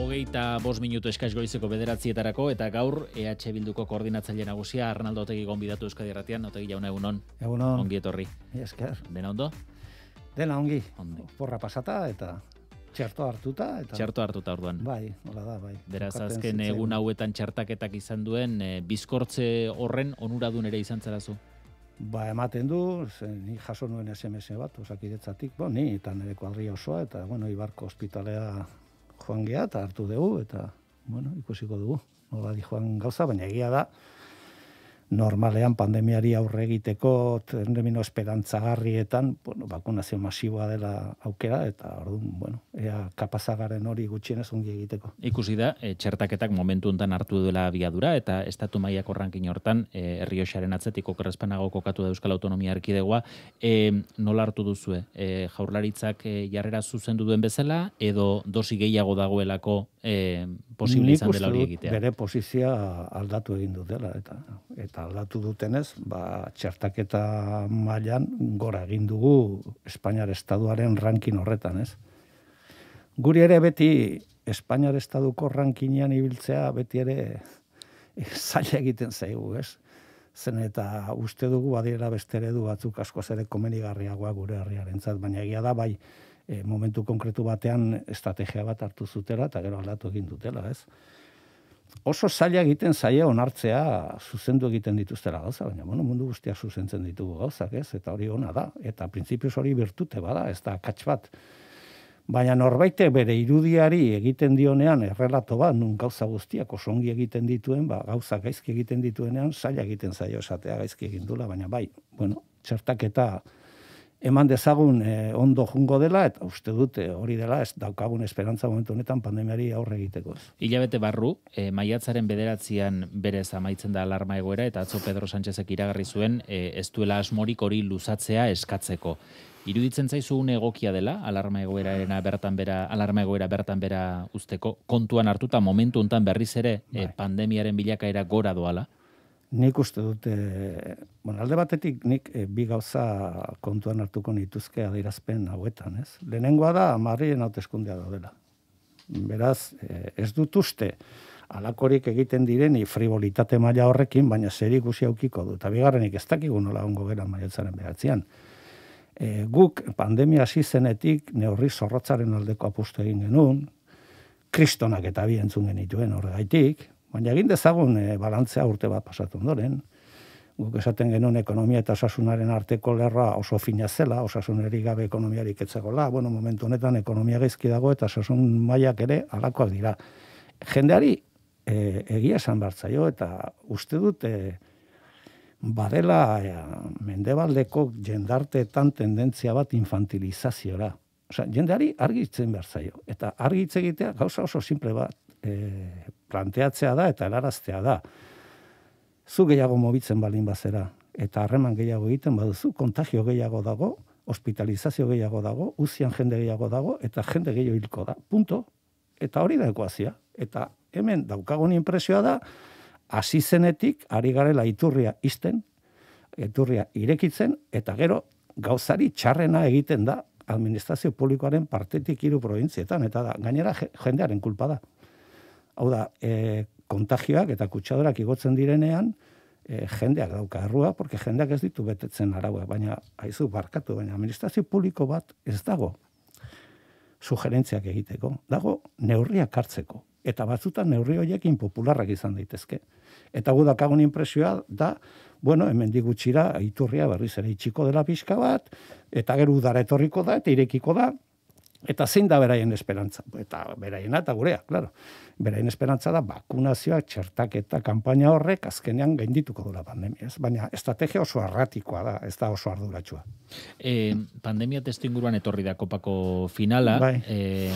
hogeita bost minutu eskaiz goizeko bederatzietarako, eta gaur EH Bilduko koordinatzaile nagusia Arnaldo Otegi gonbidatu Euskadi Erratian, Otegi jauna egunon. Egunon. Ongi etorri. Esker. Dena ondo? Dena ongi. Ondo. Porra pasata eta txerto hartuta. Eta... Txerto hartuta orduan. Bai, hola da, bai. Beraz, azken egun hauetan txertaketak izan duen, e, bizkortze horren onuradun ere izan zarazu. Ba, ematen du, ze, ni jaso nuen SMS bat, osakidetzatik, bo, ni, eta nire kuadria osoa, eta, bueno, Ibarko ospitalea joan geha, eta hartu dugu, eta, bueno, ikusiko dugu. Nola di joan gauza, baina egia da, normalean pandemiari aurre egiteko termino esperantzagarrietan, bueno, bakunazio masiboa dela aukera, eta orduan, bueno, ea kapazagaren hori gutxienez ongi egiteko. Ikusi da, e, txertaketak momentu hontan hartu duela abiadura, eta estatu mailako rankin hortan, e, Errioxaren atzetik okerrezpanago kokatu da Euskal Autonomia Erkidegoa, e, nola hartu duzue? E, jaurlaritzak e, jarrera zuzendu duen bezala, edo dosi gehiago dagoelako e, posible izan dela hori dut egitea? Bere posizioa aldatu egin dutela eta eta aldatu dutenez, ba txertaketa mailan gora egin dugu Espainiar estaduaren rankin horretan, ez? Guri ere beti Espainiar estaduko rankinean ibiltzea beti ere zaila egiten zaigu, ez? Zen eta uste dugu badiera beste eredu batzuk askoz ere komenigarriagoa gure herriarentzat, baina egia da bai e, momentu konkretu batean estrategia bat hartu zutela eta gero aldatu egin dutela, ez? Oso zaila egiten zaia onartzea zuzendu egiten dituztela gauza, baina bueno, mundu guztiak zuzentzen ditugu gauzak, ez? Eta hori ona da, eta printzipioz hori bertute bada, ez da akats bat. Baina norbaitek bere irudiari egiten dionean errelato bat, nun gauza guztiak oso ongi egiten dituen, ba, gauza gaizki egiten dituenean, zaila egiten zaio esatea gaizki egin dula, baina bai, bueno, txertaketa eman dezagun eh, ondo jungo dela, eta uste dute hori dela, ez daukagun esperantza momentu honetan pandemiari aurre egiteko. ez. Hilabete barru, e, maiatzaren bederatzian berez amaitzen da alarma egoera, eta atzo Pedro Sánchezek iragarri zuen e, ez duela asmorik hori luzatzea eskatzeko. Iruditzen zaizu une egokia dela, alarma egoerarena bertan bera, alarma egoera bertan bera usteko, kontuan hartuta momentu hontan berriz ere e, Bai. pandemiaren bilakaera gora doala. Nik uste dute, bueno, alde batetik nik eh, bi gauza kontuan hartuko nituzke adierazpen hauetan, ez? Lehenengoa da amarrien hauteskundea daudela. Beraz, eh, ez dut uste alakorik egiten direni frivolitate maila horrekin, baina zer ikusi aukiko du. Eta bigarrenik ez dakigu nola ongo gera maiatzaren behatzean. E, guk pandemia hasi zenetik neurri zorrotzaren aldeko apustu egin genuen, kristonak eta bi entzun genituen horregaitik, baina egin dezagun e, balantzea urte bat pasatu ondoren, guk esaten genuen ekonomia eta osasunaren arteko lerroa oso fina zela, osasuneri gabe ekonomiarik etzegola, bueno, momentu honetan ekonomia gaizki dago eta osasun mailak ere alakoak dira. Jendeari e, egia esan bartzaio eta uste dut e, badela e, mendebaldeko jendarteetan tendentzia bat infantilizaziora. Osea, jendeari argitzen behar zaio. Eta argitze egitea gauza oso simple bat e, planteatzea da eta helaraztea da. Zu gehiago mobitzen balin bazera eta harreman gehiago egiten baduzu, kontagio gehiago dago, hospitalizazio gehiago dago, uzian jende gehiago dago eta jende gehiago hilko da. Punto. Eta hori da ekuazia. Eta hemen daukagun impresioa da, hasi zenetik ari garela iturria izten, iturria irekitzen, eta gero gauzari txarrena egiten da administrazio publikoaren partetik hiru provintzietan, eta da, gainera je- jendearen kulpa da. Hau da, e, kontagioak eta kutsadorak igotzen direnean, e, jendeak dauka errua, porque jendeak ez ditu betetzen arauak, baina haizu barkatu, baina administrazio publiko bat ez dago sugerentziak egiteko, dago neurriak hartzeko. Eta batzutan neurri horiek popularrak izan daitezke. Eta gu dakagun impresioa da, bueno, hemen gutxira iturria berriz ere itxiko dela pixka bat, eta gero udara etorriko da, eta irekiko da, eta zein da beraien esperantza? Eta beraiena eta gurea, claro. Beraien esperantza da bakunazioa, txertaketa, kanpaina horrek azkenean gaindituko dula pandemia. Ez? Baina estrategia oso erratikoa da, ez da oso arduratsua. E, pandemia testu inguruan etorri da kopako finala. Bai. E,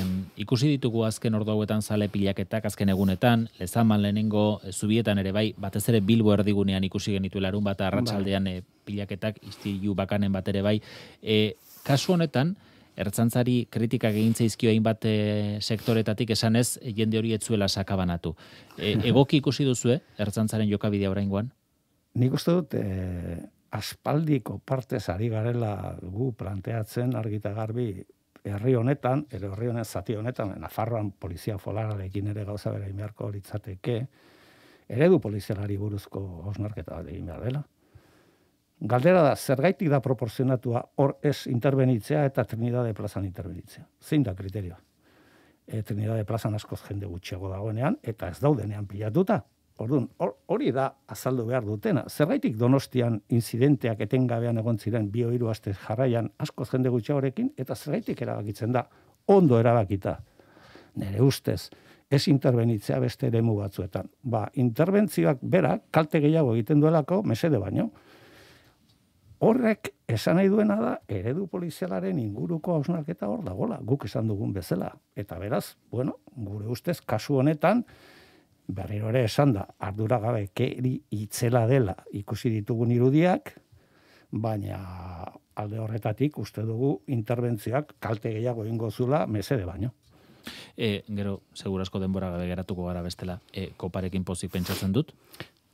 ikusi ditugu azken ordu hauetan zale pilaketak, azken egunetan, lezaman lehenengo e, zubietan ere bai, batez ere bilbo erdigunean ikusi genitu larun bat arratsaldean e, pilaketak, istilu bakanen bat ere bai. E, kasu honetan, ertzantzari kritikak egin zaizkio hainbat e, sektoretatik esanez jende hori etzuela sakabanatu. E, egoki ikusi duzue ertzantzaren jokabidea oraingoan? Nik uste dut, eh, aspaldiko partez ari garela gu planteatzen argita garbi herri honetan, ere herri honen zati honetan, Nafarroan polizia folararekin ere gauza bera inbeharko litzateke, eredu polizialari buruzko osnarketa bat egin behar dela. Galdera da, zergaitik da proporzionatua hor ez interbenitzea eta Trinidade plazan interbenitzea. Zein da kriterioa? E, Trinidade plazan askoz jende gutxiago dagoenean, eta ez daudenean pilatuta. Orduan, hori da azaldu behar dutena. Zergaitik donostian incidenteak etengabean egon ziren bio hiru aste jarraian askoz jende gutxiagorekin, eta zergaitik erabakitzen da, ondo erabakita. Nere ustez, ez interbenitzea beste eremu batzuetan. Ba, interbentzioak berak kalte gehiago egiten duelako, mesede baino, Horrek esan nahi duena da eredu polizialaren inguruko hausnarketa hor dagola, guk esan dugun bezala. Eta beraz, bueno, gure ustez kasu honetan berriro ere esan da arduragabe keri itzela dela ikusi ditugun irudiak, baina alde horretatik uste dugu interbentzioak kalte gehiago egingo zula mesede baino. E, gero, segurasko denbora gabe geratuko gara bestela, e, koparekin pozik pentsatzen dut?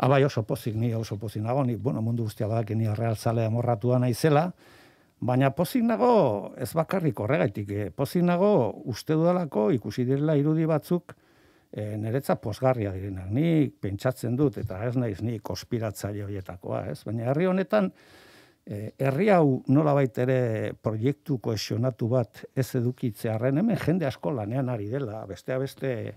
Abai oso pozik, ni oso pozik nago, ni, bueno, mundu guztia badak, ni real zalea morratua naizela, baina pozik nago ez bakarrik horregaitik, eh? pozik nago uste dudalako ikusi direla irudi batzuk eh, niretza posgarria direnak. Ni pentsatzen dut, eta ez naiz ni konspiratzaile horietakoa, ez? Baina herri honetan, eh, herri hau nola ere proiektu koesionatu bat ez edukitzearen hemen jende asko lanean ari dela, bestea beste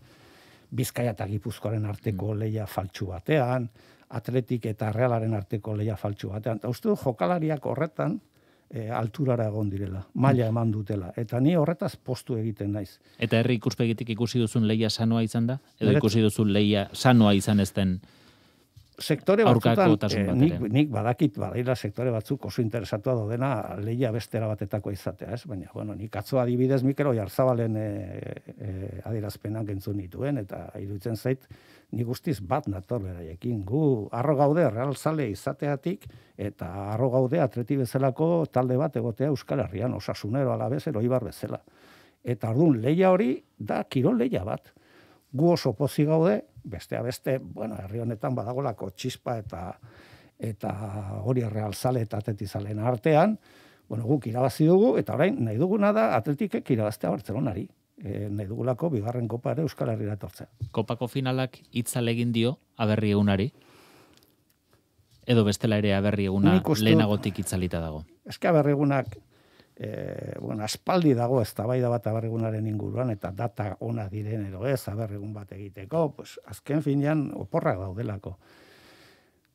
Bizkaia eta Gipuzkoaren arteko mm. leia faltsu batean, Atletik eta Realaren arteko leia faltsu batean. Eta uste jokalariak horretan e, alturara egon direla, maila eman dutela. Eta ni horretaz postu egiten naiz. Eta herri ikuspegitik ikusi duzun leia sanoa izan da? Edo ikusi duzun leia sanoa izan ezten sektore batzutan, eh, nik, nik badakit, badaila sektore batzuk oso interesatua daudena leia bestera batetako izatea, ez? Baina, bueno, nik atzo adibidez Mikelo Jarzabalen e, e, adierazpenak entzun dituen, eta iruditzen zait, nik guztiz bat nator beraiekin. Gu, arro gaude, real zale izateatik, eta arro gaude atreti bezalako talde bat egotea Euskal Herrian, osasunero alabez, eroibar bezala. Eta orduan, leia hori da kirol leia bat. Gu oso pozi gaude, bestea beste, bueno, herri honetan badagolako txispa eta eta hori realzale eta atletizalen artean, bueno, guk irabazi dugu, eta orain nahi duguna da atletikek irabaztea Bartzelonari. E, nahi dugulako bigarren kopa ere Euskal Herriera etortzea. Kopako finalak itzal egin dio aberri egunari? Edo bestela ere aberri eguna lehenagotik itzalita dago? Eske aberri egunak e, bueno, aspaldi dago ez da bat aberregunaren inguruan, eta data ona diren edo ez aberregun bat egiteko, pues, azken finean oporrak daudelako.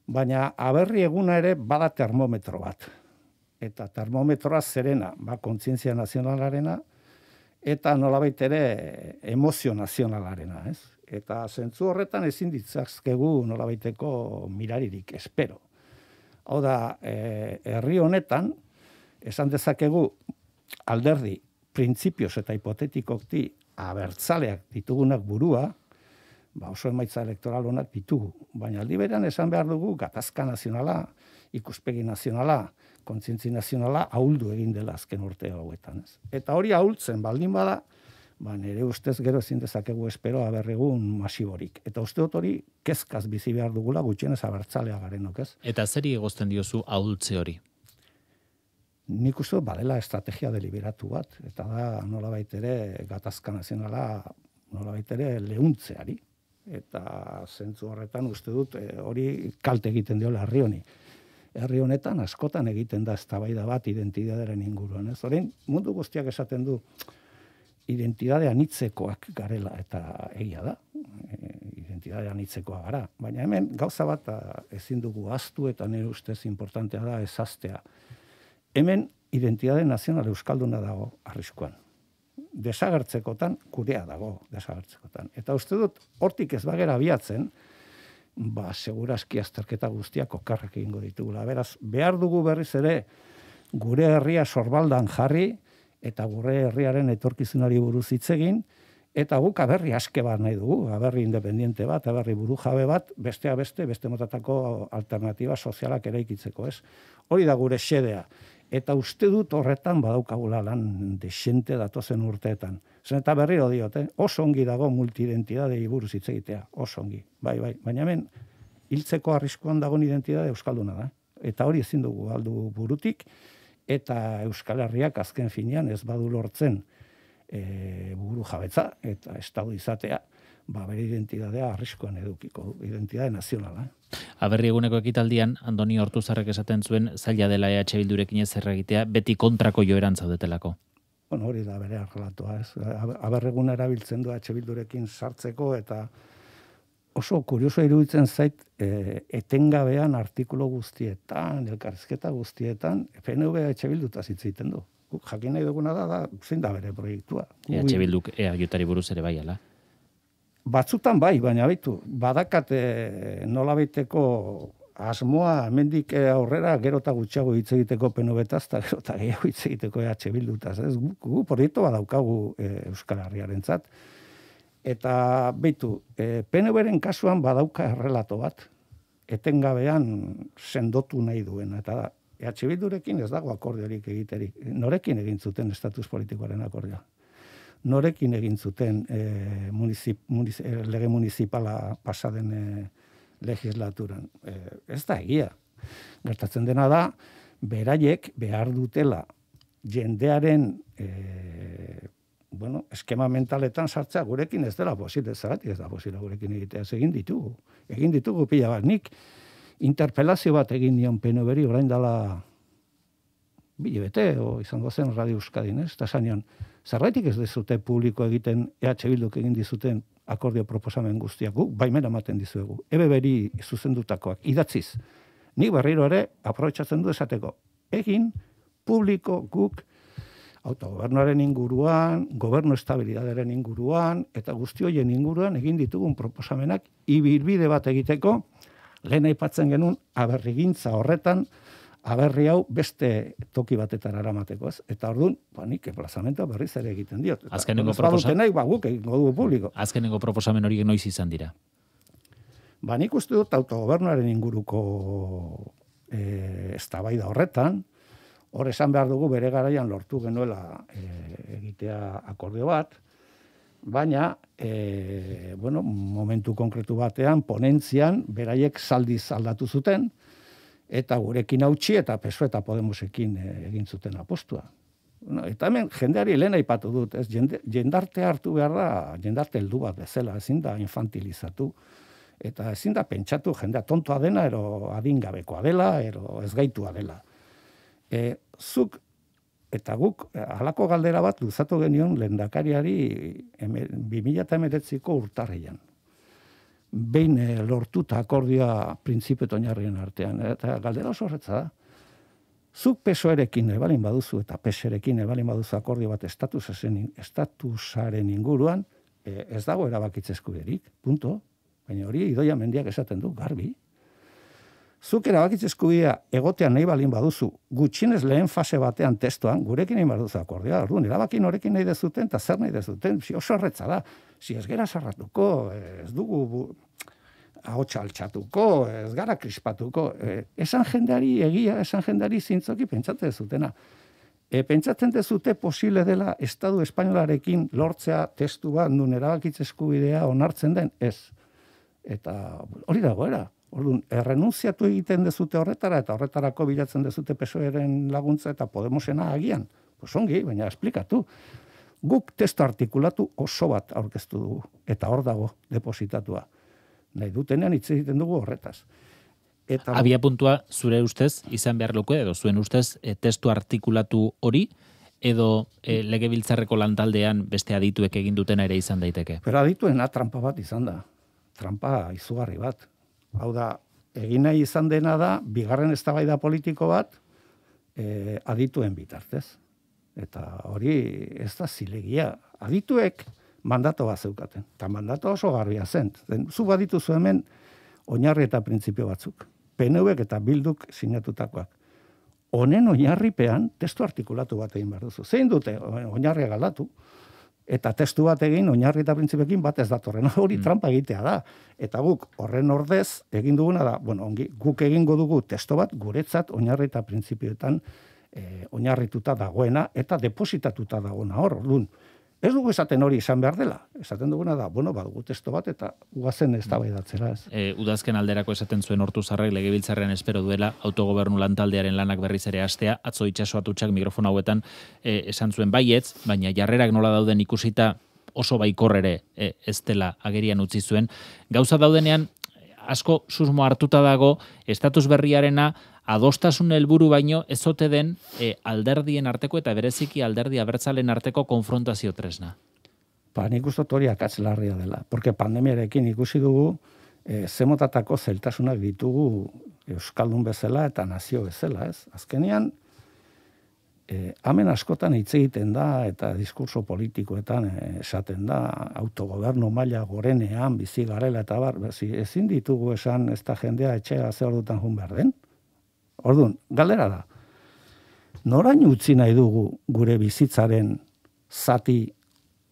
Baina aberri eguna ere bada termometro bat. Eta termometroa zerena, ba, kontzientzia nazionalarena, eta nolabait ere emozio nazionalarena, ez? Eta zentzu horretan ezin ditzazkegu nolabaiteko miraririk, espero. Hau da, e, herri honetan, esan dezakegu alderdi printzipioz eta hipotetikokti abertzaleak ditugunak burua, ba oso emaitza elektoral honak ditugu. Baina aldi berean esan behar dugu gatazka nazionala, ikuspegi nazionala, kontzientzi nazionala ahuldu egin dela azken urte hauetan. Ez? Eta hori ahultzen baldin bada, ba nire ustez gero ezin dezakegu espero aberregun masiborik. Eta uste dut hori kezkaz bizi behar dugula gutxienez abertzalea garenok, ez? Eta zeri egozten diozu ahultze hori? Nik uste badela estrategia deliberatu bat, eta da nola ere gatazka nazionala nola ere lehuntzeari. Eta zentzu horretan uste dut e, hori kalte egiten diola herri honi. Herri honetan askotan egiten da eztabaida bat identitatearen inguruan. Ez orain mundu guztiak esaten du identitate anitzekoak garela eta egia da. E, identitate anitzekoa gara. Baina hemen gauza bat ezin dugu astu eta nire ustez importantea da ezaztea hemen identitate nazional euskalduna dago arriskuan. Desagertzekotan kurea dago desagertzekotan. Eta uste dut hortik ez bagera abiatzen, ba segurazki azterketa guztiak okarrak egingo ditugula. Beraz, behar dugu berriz ere gure herria sorbaldan jarri eta gure herriaren etorkizunari buruz hitz egin eta guk aberri aske bat nahi dugu, aberri independiente bat, aberri buru jabe bat, bestea beste, beste motatako alternativa sozialak eraikitzeko, ez? Hori da gure xedea. Eta uste dut horretan badaukagula lan desente datozen urteetan. Zer eta berriro diote, eh? oso ongi dago multidentidade buruz hitz egitea, oso ongi. Bai, bai, baina hemen hiltzeko arriskuan dagoen identitate euskalduna da. Eta hori ezin dugu aldu burutik eta Euskal Herriak azken finean ez badu lortzen e, buru jabetza eta estadu izatea, ba, bere identidadea arriskoan edukiko, identidade nazionala. Eh? Aberri eguneko ekitaldian, Andoni Hortuzarrek esaten zuen, zaila dela EH Bildurekin ez erregitea, beti kontrako joeran zaudetelako. Bueno, hori da bere arrelatoa, ez? Aberreguna erabiltzen du EH Bildurekin sartzeko eta oso kurioso iruditzen zait e, etengabean artikulu guztietan, elkarrizketa guztietan, PNV EH Bilduta zitziten du. Jakin nahi duguna da, da, zein da bere proiektua. EH Bilduk ea jotari buruz ere bai, ala? Batzutan bai, baina baitu, badakate nola baiteko asmoa hemendik aurrera gero eta gutxiago hitz egiteko penobetaz eta gero eta gehiago hitz egiteko EH Bildutaz. Ez, gu, gu proiektu badaukagu e, Euskal Herriaren zat. Eta beitu, e, PNVren kasuan badauka errelato bat, etengabean sendotu nahi duen. Eta da, EH Bildurekin ez dago akordiorik egiterik. Norekin egin zuten estatus politikoaren akordioa? Norekin egin zuten e, municip, municip, eh, lege municipala pasaden e, legislaturan. E, ez da egia. Gertatzen dena da, beraiek behar dutela jendearen e, bueno, eskema mentaletan sartzea gurekin ez dela posible, zergatik ez da posible gurekin egitea, egin ditugu. Egin ditugu pila bat, nik interpelazio bat egin nion penoberi orain dela bilebete, o izango zen Radio Euskadin, ez? Eta zanion, Zerraitik ez dezute publiko egiten EH Bilduk egin dizuten akordio proposamen guztiak guk, baimen ematen dizuegu. Ebe beri zuzendutakoak, idatziz. Nik berriro ere, aprobetsatzen du esateko. Egin publiko guk autogobernuaren inguruan, gobernu estabilidaderen inguruan, eta guzti hoien inguruan egin ditugun proposamenak ibirbide bat egiteko, lehen aipatzen genuen aberrigintza horretan, aberri hau beste toki batetan aramateko, ez? Eta orduan, ba nik emplazamento berriz ere egiten diot. Azkenengo proposamen nahi, ba guk egingo dugu publiko. Azkenengo proposamen hori noiz izan dira. Ba nik uste dut autogobernuaren inguruko eh eztabaida horretan, hor esan behar dugu bere garaian lortu genuela e, egitea akordeo bat, baina e, bueno, momentu konkretu batean ponentzian beraiek saldiz aldatu zuten, eta gurekin hautsi eta peso eta Podemosekin eh, egin zuten apostua. No, eta hemen jendeari lehen aipatu dut, ez jendarte hartu behar da, jendarte heldu bat bezala, ezin da infantilizatu eta ezin da pentsatu jendea tontoa dena ero adingabekoa dela ero ez gaitua dela. E, zuk eta guk halako galdera bat luzatu genion lehendakariari 2019ko urtarrian behin e, lortuta akordioa printzipio oinarrien artean. Eta galdera oso horretza da. Zuk pesoerekin ebalin baduzu eta peserekin ebalin baduzu akordio bat estatusaren, estatusaren inguruan, e, ez dago erabakitzezko berik, punto. Baina hori idoia mendiak esaten du, garbi. Zuk erabakitze eskubidea egotean nahi balin baduzu, gutxinez lehen fase batean testoan, gurekin nahi baduzu akordioa, orduan, erabakin norekin nahi dezuten, eta zer nahi dezuten, si oso horretza da, si ez gera sarratuko, ez dugu ahotsa altxatuko, ez gara krispatuko, e, esan jendeari egia, esan jendeari zintzoki pentsatzen dezutena. E, pentsatzen dezute posible dela Estadu Espainolarekin lortzea testu bat nun erabakitze eskubidea onartzen den, ez. Eta hori dagoera, Orduan, errenunziatu egiten dezute horretara eta horretarako bilatzen dezute pesoeren laguntza eta Podemosena agian. Pues ongi, baina esplikatu. Guk testo artikulatu oso bat aurkeztu dugu eta hor dago depositatua. Nahi dutenean hitz egiten dugu horretaz. Eta Abia puntua zure ustez izan behar luke edo zuen ustez e, testu artikulatu hori edo e, legebiltzarreko lantaldean beste adituek egin dutena ere izan daiteke. Pero adituena trampa bat izan da. Trampa izugarri bat. Hau da, egin nahi izan dena da, bigarren eztabaida politiko bat, e, adituen bitartez. Eta hori ez da zilegia. Adituek mandato bat zeukaten. Eta mandato oso garbia zen. Den, zu baditu zu hemen, oinarri eta printzipio batzuk. PNVek eta bilduk sinatutakoak. Honen oinarripean testu artikulatu bat egin behar duzu. Zein dute oinarria galatu? Eta testu bat egin oinarri eta printzipekin bat ez datorren. Hori mm. trampa egitea da. Eta guk horren ordez egin duguna da, bueno, ongi, guk egingo dugu testo bat guretzat oinarri eta printzipioetan e, oinarrituta dagoena eta depositatuta dagoena hor. Orduan, Ez dugu esaten hori izan behar dela. Esaten duguna da, bueno, badugu testo bat eta guazen ez da ez. E, udazken alderako esaten zuen hortu zarrek legebiltzarrean espero duela autogobernu lantaldearen lanak berriz ere astea, atzo itxaso atutxak mikrofon hauetan e, esan zuen baietz, baina jarrerak nola dauden ikusita oso baikor ere e, ez dela agerian utzi zuen. Gauza daudenean, asko susmo hartuta dago, estatus berriarena adostasun helburu baino ezote den e, alderdien arteko eta bereziki alderdi abertzalen arteko konfrontazio tresna. Ba, nik uste hori akatzlarria dela. Porque pandemiarekin ikusi dugu, e, zemotatako zeltasunak ditugu Euskaldun bezala eta nazio bezala, ez? Azkenean, e, hemen askotan hitz egiten da eta diskurso politikoetan e, esaten da autogobernu maila gorenean bizi garela eta bar, ezin ditugu esan ez da jendea etxea ze ordutan jun behar den. Orduan, galdera da. Norain utzi nahi dugu gure bizitzaren zati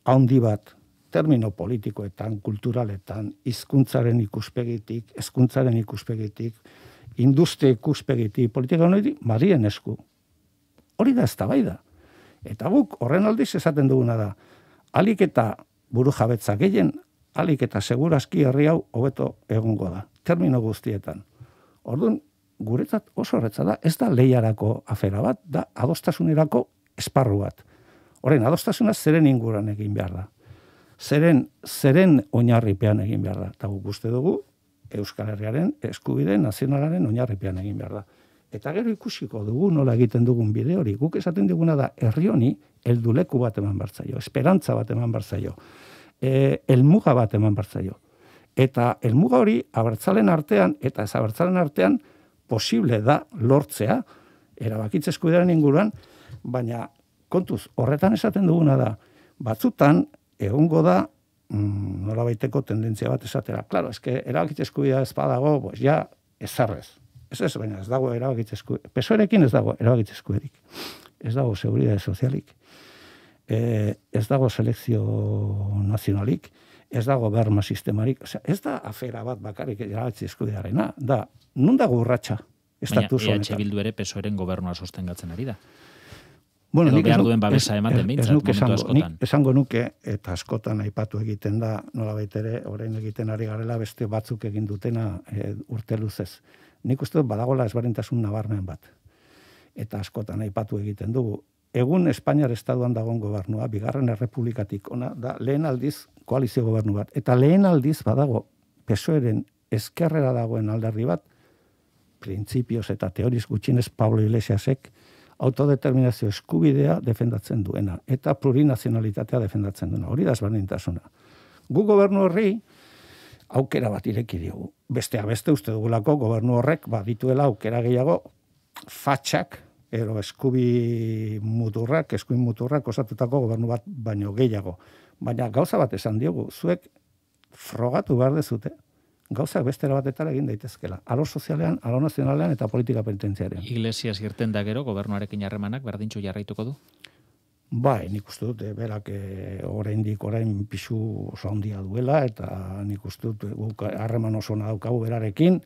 handi bat termino politikoetan, kulturaletan, hizkuntzaren ikuspegitik, hezkuntzaren ikuspegitik, industria ikuspegitik, politika hori, marien esku. Hori da ez da Eta guk horren aldiz esaten duguna da, alik eta buru jabetza gehien, alik eta segurazki herri hau hobeto egongo da, termino guztietan. Orduan, guretzat oso horretza da, ez da leiarako afera bat, da adostasunerako esparru bat. Horren, adostasuna zeren inguran egin behar da. Zeren, zeren oinarripean egin behar da. Eta guk uste dugu, Euskal Herriaren eskubide nazionalaren oinarripean egin behar da. Eta gero ikusiko dugu nola egiten dugun bide hori. Guk esaten diguna da, herri honi, elduleku bat eman bartzaio, esperantza bat eman bartzaio, e, elmuga bat eman bartzaio. Eta elmuga hori, abertzalen artean, eta ez abertzalen artean, posible da lortzea, erabakitze eskudearen inguruan, baina kontuz, horretan esaten duguna da, batzutan, egongo da, mm, nola baiteko tendentzia bat esatera. Claro, eske erabakitze eskubidea ez badago, pues ja, ezarrez. Ez ez, baina ez dago erabakitze eskubidea. Pesoerekin ez dago erabakitze eskubiderik. Ez dago seguridade sozialik. E, ez dago selekzio nazionalik. Ez dago berma sistemarik. O sea, ez da afera bat bakarrik erabakitze eskubidearena. Da, nun dago urratsa estatu Baina EH Bildu ere pesoeren gobernua sostengatzen ari da. Bueno, nik behar duen babesa ematen bintzat, momentu esango, askotan. Nik esango nuke, eta askotan aipatu egiten da, nola baitere, orain egiten ari garela, beste batzuk egin dutena e, urte luzez. Nik uste dut badagola ezberdintasun nabarmen bat. Eta askotan aipatu egiten dugu. Egun Espainiar Estaduan dagoen gobernua, bigarren errepublikatik, ona, da lehen aldiz koalizio gobernu bat. Eta lehen aldiz badago, pesoeren eskerrera dagoen alderri bat, printzipioz eta teoriz gutxinez Pablo Iglesiasek autodeterminazio eskubidea defendatzen duena eta plurinazionalitatea defendatzen duena. Hori da ezberdintasuna. Gu gobernu horri aukera bat ireki diogu. Bestea beste uste dugulako gobernu horrek badituela aukera gehiago fatxak ero eskubi muturrak, eskuin muturrak osatutako gobernu bat baino gehiago. Baina gauza bat esan diogu, zuek frogatu behar dezute, gauzak bestera batetara egin daitezkela. Alo sozialean, alo nazionalean eta politika penitentziarean. Iglesias irten da gero, gobernuarekin harremanak berdintxo jarraituko du? Bai, nik uste dut, eh, berak eh, oraindik orain pixu oso handia duela, eta nik uste dut harreman oso daukagu berarekin,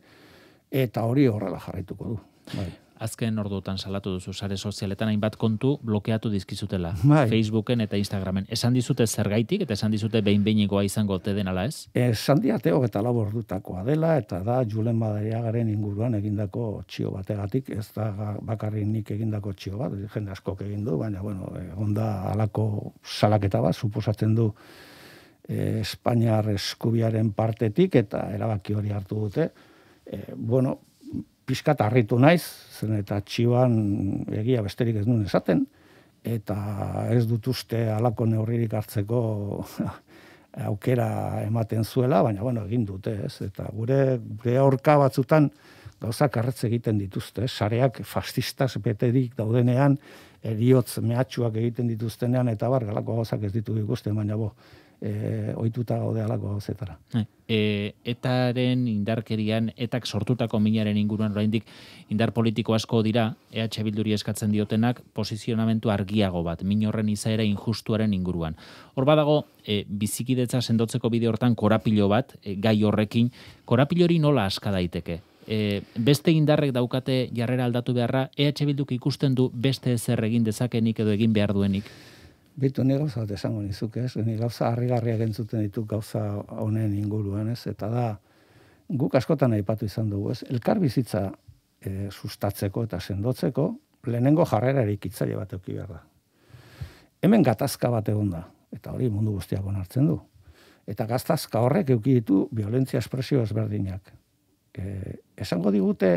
eta hori horrela jarraituko du. Bai azken orduotan salatu duzu sare sozialetan hainbat kontu blokeatu dizkizutela bai. Facebooken eta Instagramen. Esan dizute zergaitik eta esan dizute behin behinekoa izango te den ala ez? Esan diateo eta labordutakoa dela eta da Julen Madariagaren inguruan egindako txio bategatik, ez da bakarrik nik egindako txio bat, jende askok egin du, baina bueno, onda alako salaketa bat, suposatzen du e, Espainiar eskubiaren partetik eta erabaki hori hartu dute. E, bueno, pixkat harritu naiz, zen eta txiban egia besterik ez nuen esaten, eta ez dut uste alako neurririk hartzeko aukera ematen zuela, baina bueno, egin dute, ez? Eta gure gure aurka batzutan gauzak arretze egiten dituzte, sareak fascistas beterik daudenean, eriotz mehatxuak egiten dituztenean, eta bar, galako gauzak ez ditu ikusten, baina bo, e, oituta gaude alako gauzetara. E, etaren indarkerian, etak sortutako minaren inguruan oraindik indar politiko asko dira, EH Bilduri eskatzen diotenak, posizionamentu argiago bat, min horren izaera injustuaren inguruan. Hor badago, e, bizikidetza sendotzeko bide hortan korapilo bat, e, gai horrekin, korapilori nola aska daiteke? E, beste indarrek daukate jarrera aldatu beharra, EH Bilduk ikusten du beste ezer egin dezakenik edo egin behar duenik? Bitu ni gauza bat esango nizuk, ez? Ni gauza harrigarriak entzuten ditu gauza honen inguruan, ez? Eta da, guk askotan aipatu izan dugu, ez? Elkar bizitza e, sustatzeko eta sendotzeko, lehenengo jarrera erikitzaile bat euki behar da. Hemen gatazka bat egon da, eta hori mundu guztiak onartzen du. Eta gaztazka horrek euki ditu violentzia espresio ezberdinak. E, esango digute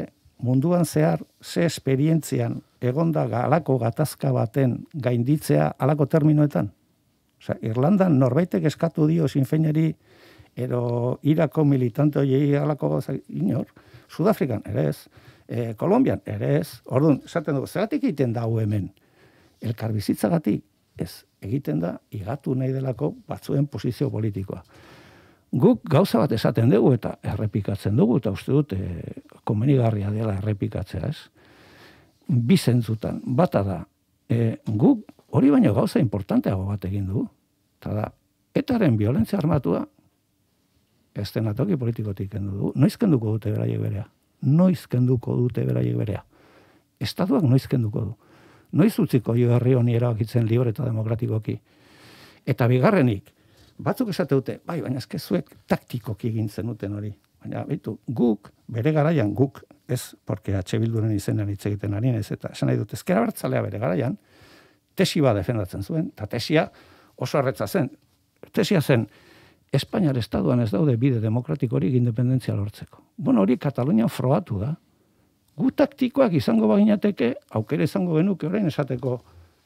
munduan zehar ze esperientzian egonda galako gatazka baten gainditzea alako terminoetan. Osea, Irlandan norbaitek eskatu dio sinfeinari edo irako militante hoiei alako inor, Sudafrikan ere ez, e, Kolombian ere ez, orduan, esaten dugu, zeratik egiten da hemen, elkar bizitzagatik, ez, egiten da, igatu nahi delako batzuen posizio politikoa. Guk gauza bat esaten dugu eta errepikatzen dugu, eta uste dut, e, komenigarria dela errepikatzea, ez? Bizentzutan, bata da, e, guk hori baino gauza importanteago bat egin dugu. Eta da, etaren violentzia armatua, ez denatoki politikotik kendu dugu. Noiz kenduko dute beraiek berea? Noiz kenduko dute beraiek berea? Estatuak noiz kenduko du? Noiz utziko jo herri honi erabakitzen libre eta demokratikoki? Eta bigarrenik, batzuk esate dute, bai, baina ezkezuek taktikoki egin zenuten hori. Baina, behitu, guk, bere garaian, guk, ez, porque H. Bilduren izenan hitz egiten ari ez, eta esan nahi dut, ezkera bertzalea bere garaian, tesi ba defendatzen zuen, eta tesia oso arretza zen. Tesia zen, Espainiar estaduan ez daude bide demokratikorik independentzia lortzeko. Bueno, hori Katalunian frogatu da. Gu taktikoak izango baginateke, aukere izango genuke orain esateko,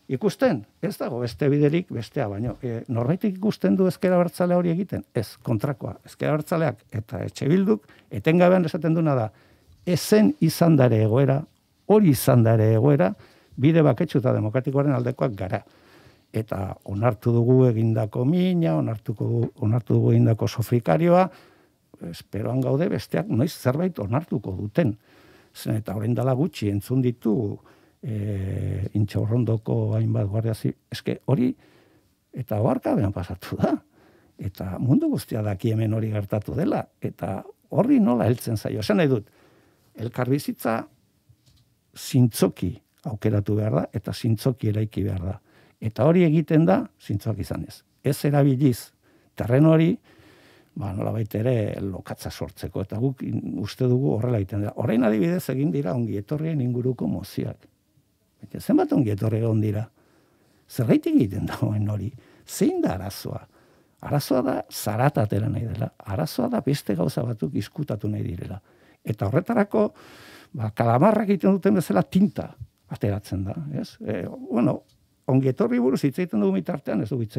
ikusten, ez dago beste biderik bestea, baino, e, norbaitek ikusten du ezkera bertzale hori egiten? Ez, kontrakoa, ezkera bertzaleak eta etxe bilduk, etengabean esaten duna da, ezen izan dare egoera, hori izan dare egoera, bide baketsu eta demokratikoaren aldekoak gara. Eta onartu dugu egindako mina, onartuko, onartu dugu egindako sofrikarioa, esperoan gaude besteak noiz zerbait onartuko duten. Zen eta horrein dala gutxi entzun ditu, e, intxaurrondoko hainbat guardia zi, eske hori, eta oarka behan pasatu da. Eta mundu guztia daki hemen hori gertatu dela, eta horri nola heltzen zaio. Esan nahi dut, elkarbizitza zintzoki aukeratu behar da, eta zintzoki eraiki behar da. Eta hori egiten da, zintzoki izanez. Ez erabiliz, terren hori, ba, nola ere, lokatza sortzeko, eta guk uste dugu horrela egiten da. Horrein adibidez egin dira ongi etorrien inguruko moziak. Eta zenbat ongi etorri egon dira. Zerraitik egiten dagoen hori. Zein da arazoa? Arazoa da zarata atera nahi dela. Arazoa da beste gauza batzuk izkutatu nahi direla. Eta horretarako, ba, kalamarrak egiten duten bezala tinta ateratzen da. Ez? E, bueno, ongi etorri buruz hitz egiten dugu mitartean, ez du hitz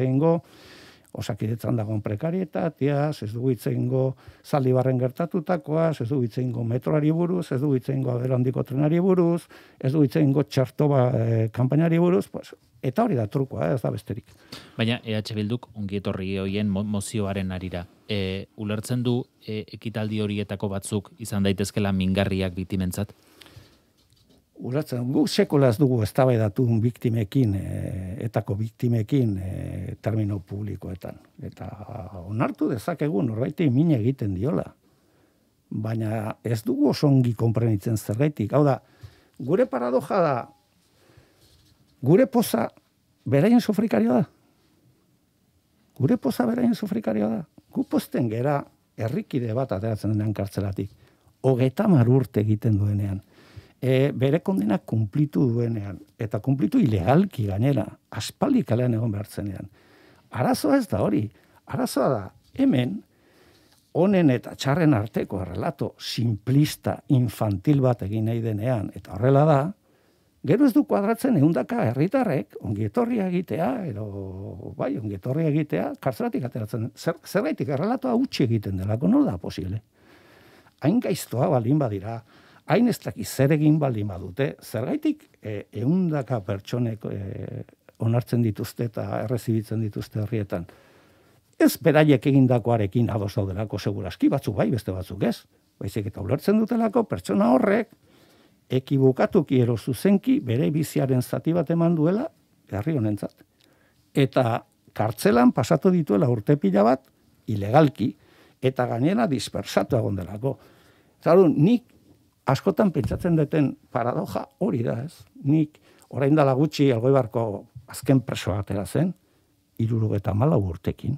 osakidetzan dagoen prekarietatia, ez dugu itzengo zaldibarren gertatutakoa, ez dugu itzengo metroari buruz, ez dugu itzengo handiko trenari buruz, ez dugu itzengo txartoba e, kampainari buruz, pues, eta hori da trukoa, ez da besterik. Baina EH Bilduk ongi etorri hoien mozioaren arira. E, ulertzen du e, ekitaldi horietako batzuk izan daitezkela mingarriak bitimentzat? Uratzen, gu sekolaz dugu eztabaidatu biktimekin, e, etako biktimekin e, termino publikoetan. Eta onartu dezakegu norbaiti mine egiten diola. Baina ez dugu osongi konprenitzen zergaitik. Hau da, gure paradoja da, gure poza beraien sofrikario da. Gure poza beraien sofrikario da. Gu posten gera herrikide bat ateratzen denean kartzelatik. Hogeta urte egiten duenean e, bere kondena kumplitu duenean, eta kumplitu ilegalki gainera, aspaldi kalean egon behartzenean. Arazoa ez da hori, arazoa da hemen, honen eta txarren arteko relato simplista, infantil bat egin nahi denean, eta horrela da, gero ez du kuadratzen eundaka herritarrek ongietorria egitea, edo bai, ongietorria egitea, kartzelatik ateratzen, zer, zerbaitik errelatoa utxe egiten delako, nola da posible? Hain gaiztoa balin badira, hain ez dakiz zer egin baldin badute, zergaitik e, eundaka pertsonek e, onartzen dituzte eta errezibitzen dituzte herrietan. Ez beraiek egindakoarekin ados daudelako seguraski, batzuk bai, beste batzuk ez. Baizik eta ulertzen dutelako pertsona horrek ekibukatuki ero zuzenki bere biziaren zati bat eman duela herri honentzat. Eta kartzelan pasatu dituela urte pila bat ilegalki eta gainera dispersatu egon delako. Zalun, nik askotan pentsatzen duten paradoja hori da, ez? Nik orain dala gutxi algoibarko azken presoa atera zen, irurogeta malau urtekin,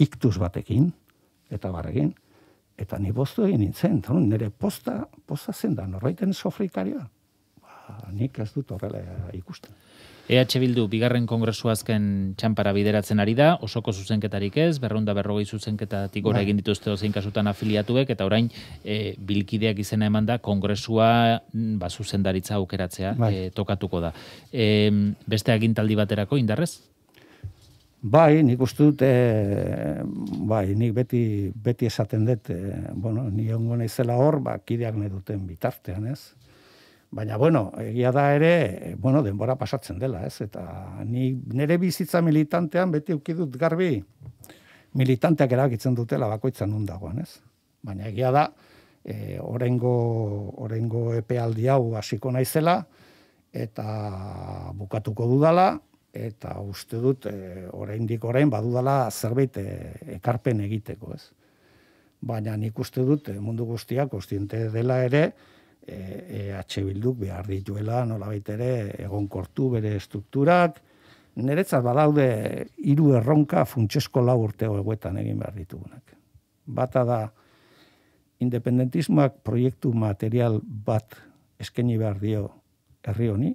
iktus batekin, eta barregin, eta ni boztu egin nintzen, eta nire posta, posta zen da, norbaiten sofrikarioa. Ba, nik ez dut horrela ikusten. EH Bildu bigarren kongresu azken txampara bideratzen ari da, osoko zuzenketarik ez, berrunda berrogei zuzenketatik gora bai. egin dituzte ozein kasutan afiliatuek, eta orain e, bilkideak izena eman da, kongresua mm, ba, zuzendaritza aukeratzea bai. e, tokatuko da. E, beste agintaldi baterako indarrez? Bai, nik uste dut, e, bai, nik beti, beti esaten dut, e, bueno, ni ongo naizela hor, ba, kideak ne duten bitartean, ez? Baina, bueno, egia da ere, bueno, denbora pasatzen dela, ez? Eta ni nire bizitza militantean beti ukidut garbi militanteak erakitzen dutela bakoitzan nun dagoen, ez? Baina egia da, e, orengo, orengo epealdi hau hasiko naizela, eta bukatuko dudala, eta uste dut, e, oraindik orain badudala zerbait e, ekarpen egiteko, ez? Baina nik uste dut, mundu guztiak, kostiente dela ere, EH e Bilduk behar dituela nola ere egon kortu bere strukturak, niretzat badaude hiru erronka funtsesko lau urte eguetan egin behar ditugunak. Bata da, independentismoak proiektu material bat eskaini behar dio herri honi,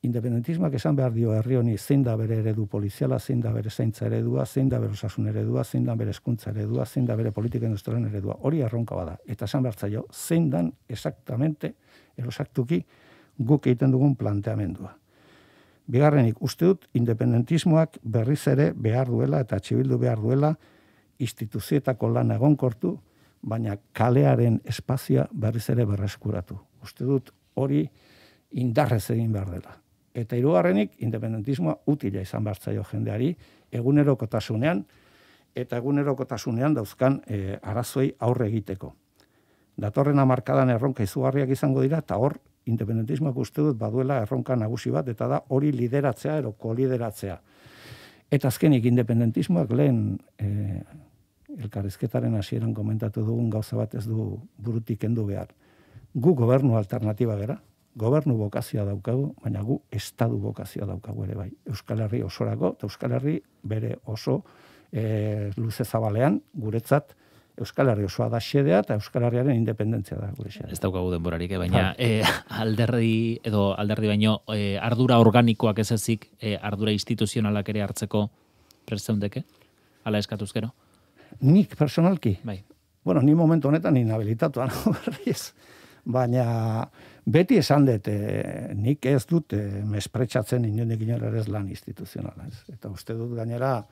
independentismoak esan behar dio herri honi zein da bere eredu poliziala, zein da bere zaintza eredua, zein da bere osasun eredua, zein da bere eskuntza eredua, zein da bere politika industrialen eredua. Hori arronka bada. Eta esan behar zaio, zein dan exactamente, erosaktuki, guk egiten dugun planteamendua. Bigarrenik, uste dut, independentismoak berriz ere behar duela eta txibildu behar duela instituzietako lan egonkortu, baina kalearen espazia berriz ere berreskuratu. Uste dut, hori indarrez egin behar dela eta hirugarrenik independentismoa utila izan bartzaio jendeari egunerokotasunean eta egunerokotasunean dauzkan e, arazoi aurre egiteko. Datorren hamarkadan erronka izugarriak izango dira eta hor independentismoak uste dut baduela erronka nagusi bat eta da hori lideratzea ero kolideratzea. Eta azkenik independentismoak lehen e, elkarrizketaren hasieran komentatu dugun gauza bat ez du burutik kendu behar. Gu gobernu alternatiba gera, gobernu bokazioa daukagu, baina gu estadu bokazioa daukagu ere bai. Euskal Herri osorako, eta Euskal Herri bere oso e, luze zabalean, guretzat, Euskal Herri osoa da xedea eta Euskal Herriaren independentzia da gure xedea. Ez daukagu denborarik, eh? baina e, alderdi, edo alderdi baino, e, ardura organikoak ez ezik, e, ardura instituzionalak ere hartzeko presteundeke? Ala eskatuz gero? Nik personalki? Bai. Bueno, ni momentu honetan inhabilitatuan, berriz baina beti esan dut, e, nik ez dut e, mespretsatzen inondik ez lan instituzionala. Ez. Eta uste dut gainera,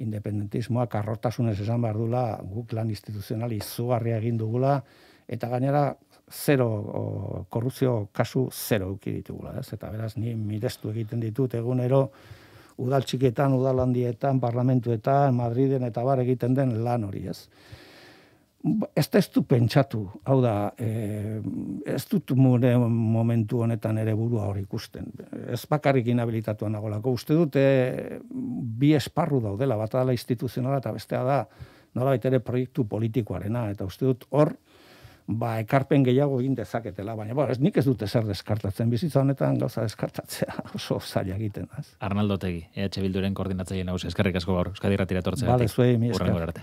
independentismoa karrotasunez esan behar dula, guk lan instituzionali izugarria egin dugula, eta gainera zero, o, korrupzio kasu zero euki ditugula. Ez. Eta beraz, ni mirestu egiten ditut egunero, udal txiketan, udal handietan, parlamentuetan, Madriden eta bar egiten den lan hori, ez ez da ez du pentsatu, hau da, e, ez dut mure momentu honetan ere burua hori ikusten. Ez bakarrik inhabilitatu nagolako. Uste dute bi esparru daudela, bat da instituzionala eta bestea da, nola ere proiektu politikoarena, eta uste dut hor, ba, ekarpen gehiago egin dezaketela, baina bo, ez nik ez dute zer deskartatzen, bizitza honetan gauza deskartatzea oso zaila egiten. Az. Arnaldo Tegi, EH Bilduren koordinatzaile nagusi, eskerrik asko gaur, Euskadi Ratira tortzea. Bale, zuei, mi esker.